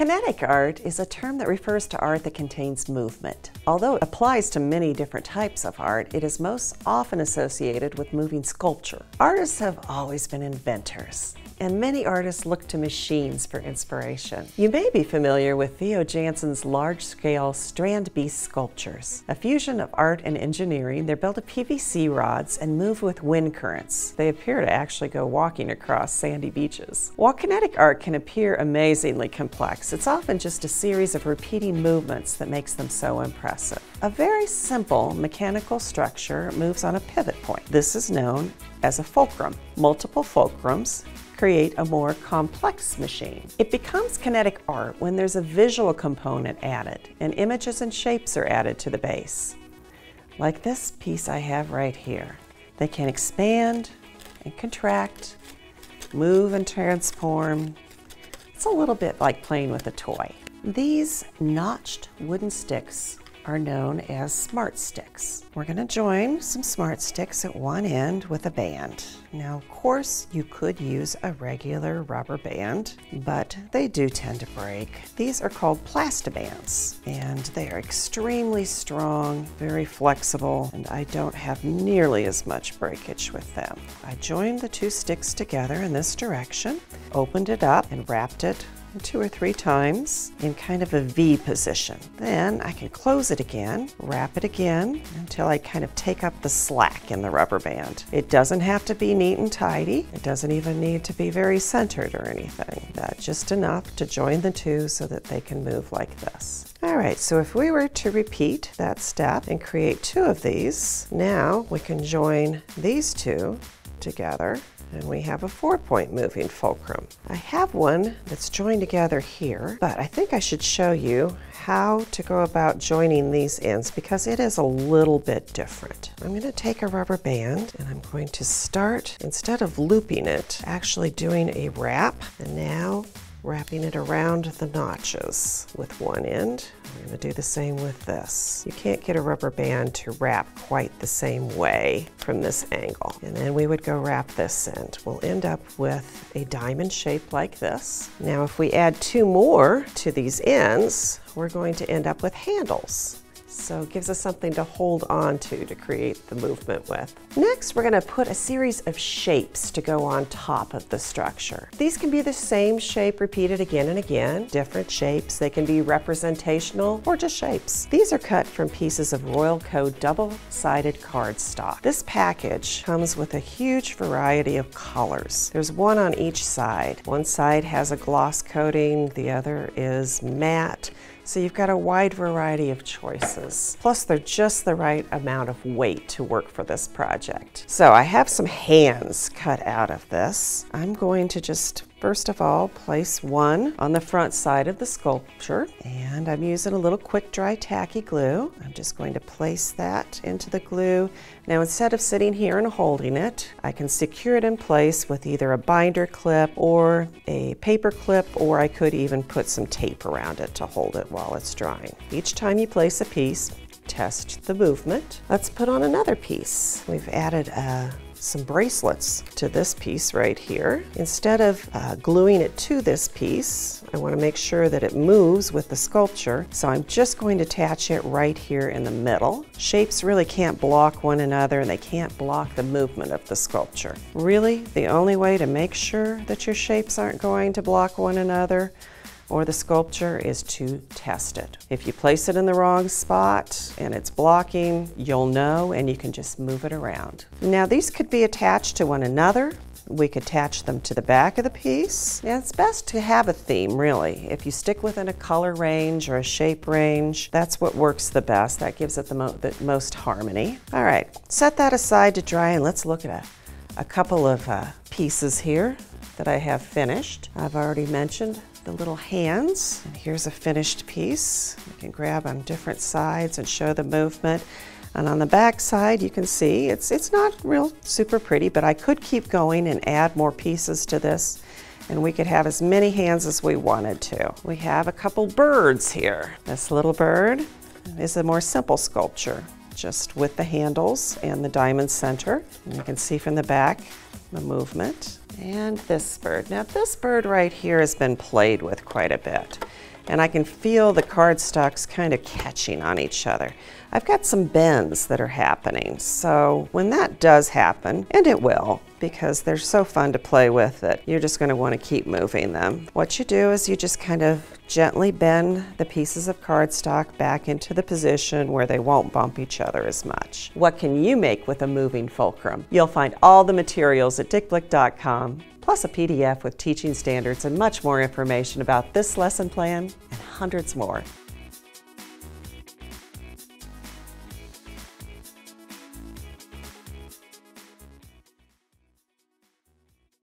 Kinetic art is a term that refers to art that contains movement. Although it applies to many different types of art, it is most often associated with moving sculpture. Artists have always been inventors and many artists look to machines for inspiration. You may be familiar with Theo Jansen's large-scale Strandbeest sculptures. A fusion of art and engineering, they're built of PVC rods and move with wind currents. They appear to actually go walking across sandy beaches. While kinetic art can appear amazingly complex, it's often just a series of repeating movements that makes them so impressive. A very simple mechanical structure moves on a pivot point. This is known as a fulcrum. Multiple fulcrums create a more complex machine. It becomes kinetic art when there's a visual component added and images and shapes are added to the base. Like this piece I have right here. They can expand and contract, move and transform. It's a little bit like playing with a toy. These notched wooden sticks are known as smart sticks. We're going to join some smart sticks at one end with a band. Now, of course, you could use a regular rubber band, but they do tend to break. These are called plastibands, and they are extremely strong, very flexible, and I don't have nearly as much breakage with them. I joined the two sticks together in this direction, opened it up, and wrapped it two or three times in kind of a V position. Then I can close it again, wrap it again until I kind of take up the slack in the rubber band. It doesn't have to be neat and tidy. It doesn't even need to be very centered or anything. That's just enough to join the two so that they can move like this. All right, so if we were to repeat that step and create two of these, now we can join these two together and we have a four point moving fulcrum. I have one that's joined together here, but I think I should show you how to go about joining these ends because it is a little bit different. I'm going to take a rubber band and I'm going to start, instead of looping it, actually doing a wrap. And now wrapping it around the notches with one end. I'm going to do the same with this. You can't get a rubber band to wrap quite the same way from this angle. And then we would go wrap this end. We'll end up with a diamond shape like this. Now if we add two more to these ends, we're going to end up with handles. So it gives us something to hold on to to create the movement with. Next, we're gonna put a series of shapes to go on top of the structure. These can be the same shape repeated again and again, different shapes. They can be representational or just shapes. These are cut from pieces of Royal Code double-sided cardstock. This package comes with a huge variety of colors. There's one on each side. One side has a gloss coating, the other is matte. So you've got a wide variety of choices. Plus they're just the right amount of weight to work for this project. So I have some hands cut out of this. I'm going to just First of all, place one on the front side of the sculpture and I'm using a little quick dry tacky glue. I'm just going to place that into the glue. Now instead of sitting here and holding it, I can secure it in place with either a binder clip or a paper clip or I could even put some tape around it to hold it while it's drying. Each time you place a piece, test the movement. Let's put on another piece. We've added a some bracelets to this piece right here. Instead of uh, gluing it to this piece, I want to make sure that it moves with the sculpture. So I'm just going to attach it right here in the middle. Shapes really can't block one another and they can't block the movement of the sculpture. Really, the only way to make sure that your shapes aren't going to block one another or the sculpture is to test it. If you place it in the wrong spot and it's blocking, you'll know and you can just move it around. Now these could be attached to one another. We could attach them to the back of the piece. It's best to have a theme, really. If you stick within a color range or a shape range, that's what works the best. That gives it the, mo the most harmony. All right, set that aside to dry and let's look at a, a couple of uh, pieces here that I have finished. I've already mentioned the little hands. And here's a finished piece. You can grab on different sides and show the movement. And on the back side, you can see it's, it's not real super pretty, but I could keep going and add more pieces to this and we could have as many hands as we wanted to. We have a couple birds here. This little bird is a more simple sculpture, just with the handles and the diamond center. And you can see from the back the movement. And this bird. Now this bird right here has been played with quite a bit. and I can feel the cardstocks kind of catching on each other. I've got some bends that are happening, so when that does happen, and it will, because they're so fun to play with that you're just going to want to keep moving them. What you do is you just kind of gently bend the pieces of cardstock back into the position where they won't bump each other as much. What can you make with a moving fulcrum? You'll find all the materials at dickblick.com, plus a PDF with teaching standards and much more information about this lesson plan and hundreds more.